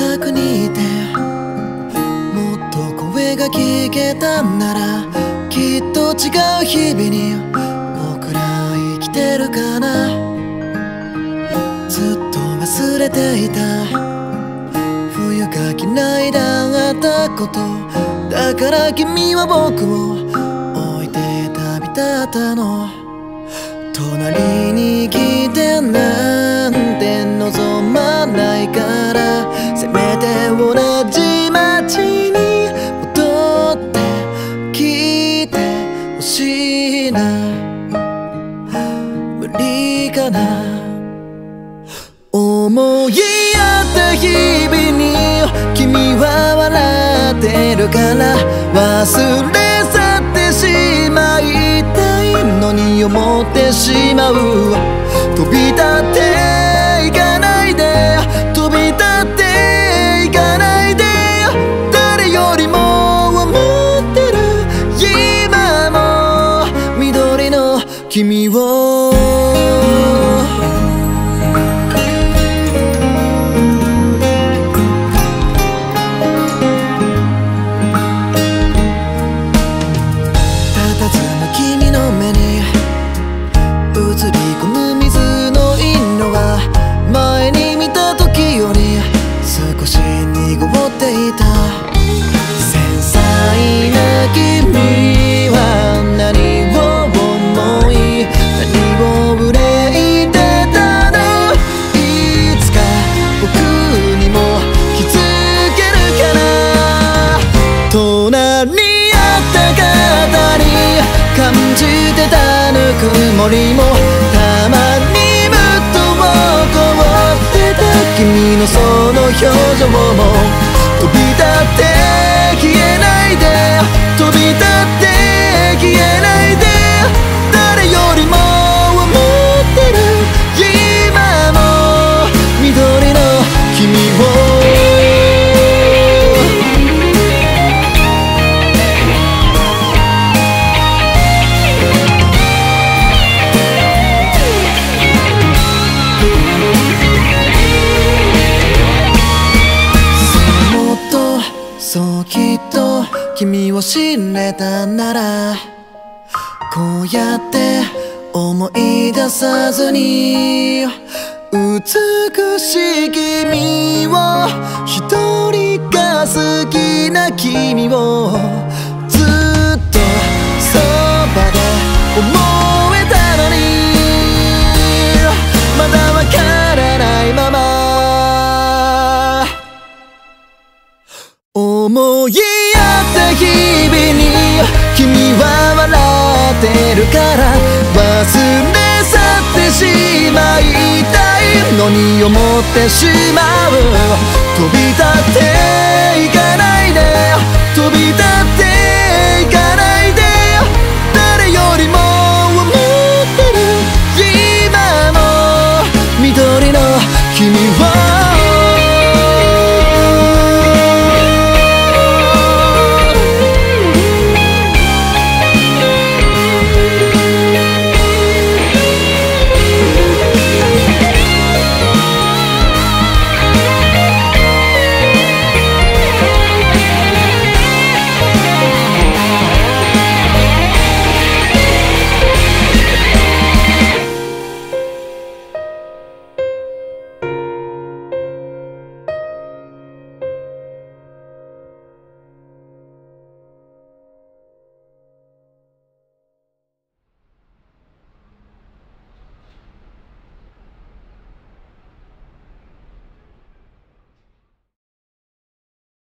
近くにいてもっと声が聞けたんならきっと違う日々に僕ら生きてるかな。ずっと忘れていた。冬が嫌いだったこと。だから君は僕を置いて旅立ったの。隣に来てなんほしいな。無理かな。思い合った日々に君は笑ってるから。忘れ去ってしまいたいのに思ってしまう飛び立って君をてたぬくもりもたまにむっと怒ってた君のその表情もを知れたならこうやって思い出さずに美しい君を一人が好きな君をずっとそばで思えたのにまだわからないまま。思いった日々に君は笑ってるから忘れ去ってしまいたいのに思ってしまう。飛び立っていかないで飛び立っていかないで誰よりも思ってる。今も緑の君は